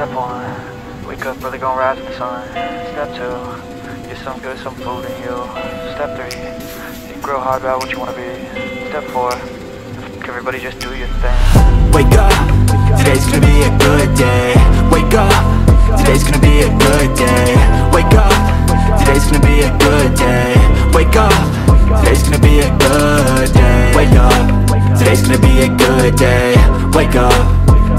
Step one, wake up early, gonna rise with the sun. Step two, get some good, some food in you. Step three, think grow hard about what you wanna be. Step four, everybody just do your thing. Wake up, today's gonna be a good day Wake up, today's gonna be a good day Wake up, today's gonna be a good day Wake up, today's gonna be a good day Wake up, today's gonna be a good day Wake up,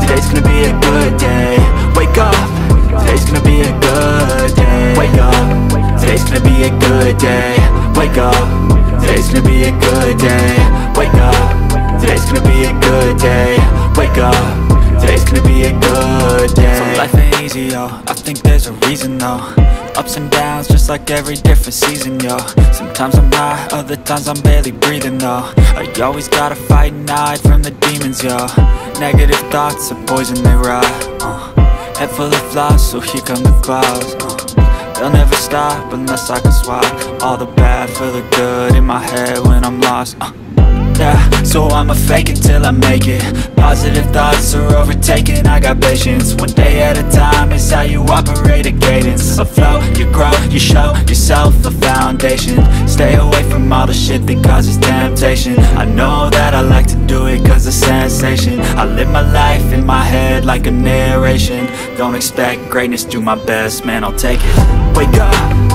Today's gonna be a good day. Wake up. Today's gonna be a good day. Wake up. Today's gonna be a good day. Wake up. Today's gonna be a good day. Wake up. Today's gonna be a good day. Wake up. Today's gonna be a good day. So life ain't easy, yo. I think there's a reason, though. Ups and downs, just like every different season, yo. Sometimes I'm high, other times I'm barely breathing, though. I always gotta fight and hide from the demons, yo Negative thoughts are poison, they rot uh. Head full of flies, so here come the clouds uh. They'll never stop unless I can swap All the bad for the good in my head when I'm lost uh. So I'ma fake it till I make it. Positive thoughts are overtaken, I got patience. One day at a time is how you operate a cadence. A flow, you grow, you show yourself a foundation. Stay away from all the shit that causes temptation. I know that I like to do it cause it's sensation. I live my life in my head like a narration. Don't expect greatness, do my best, man. I'll take it. Wake up,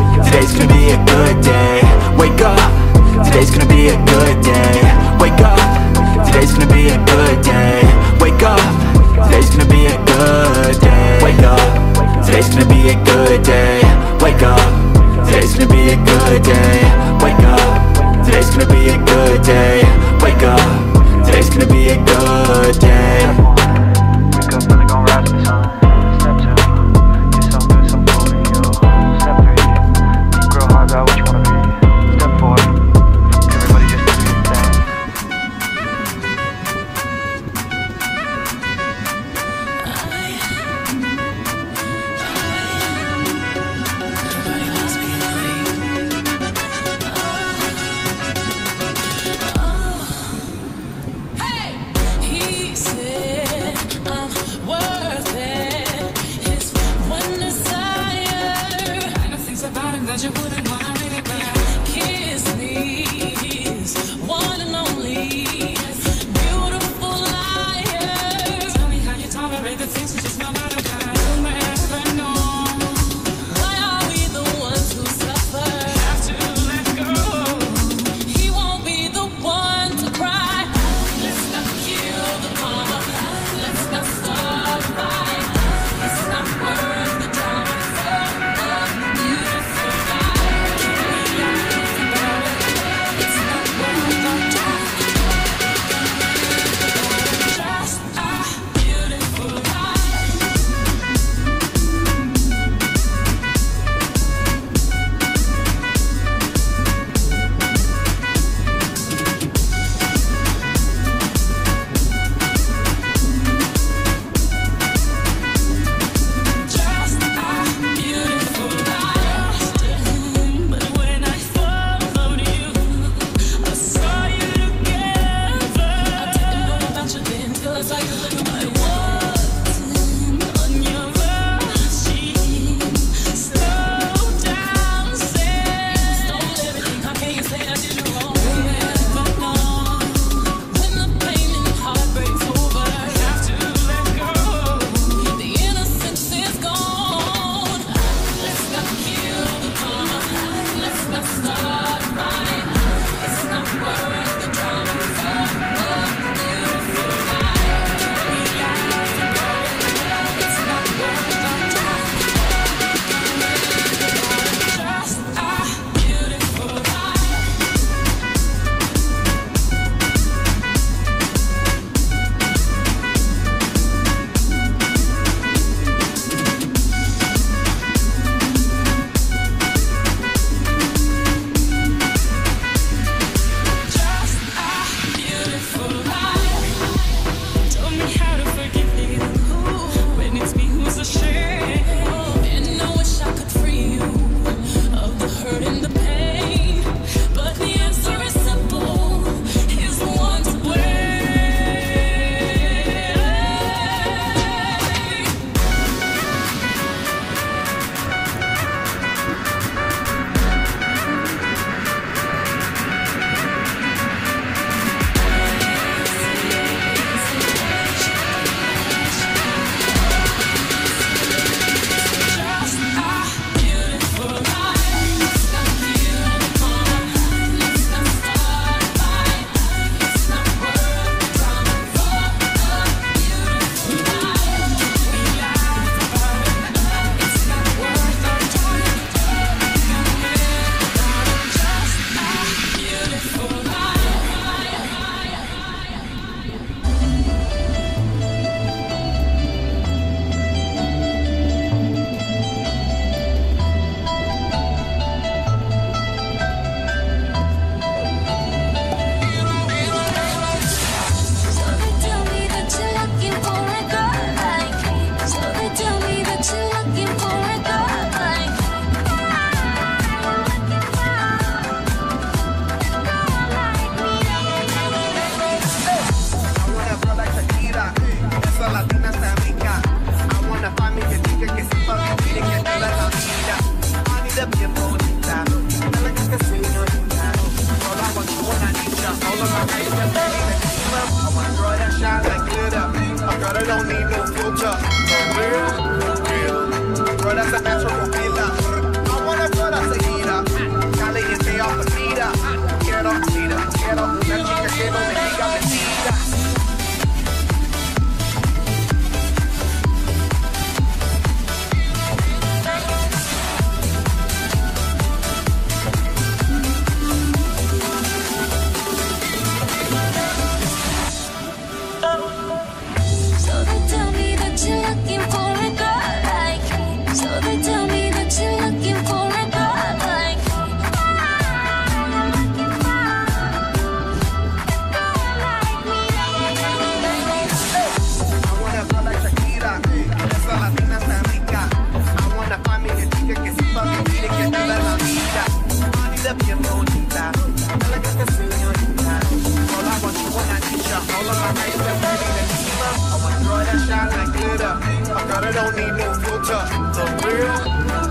shine like glitter. A girl that don't need no filter. The real,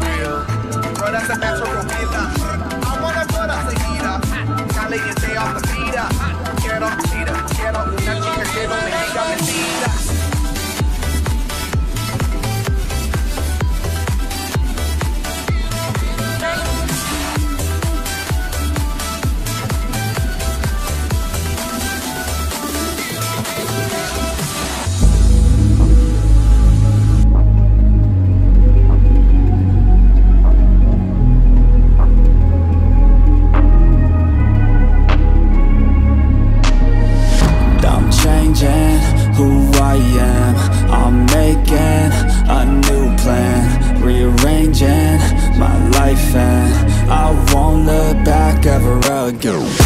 real. Girl, that's a natural feeling. go.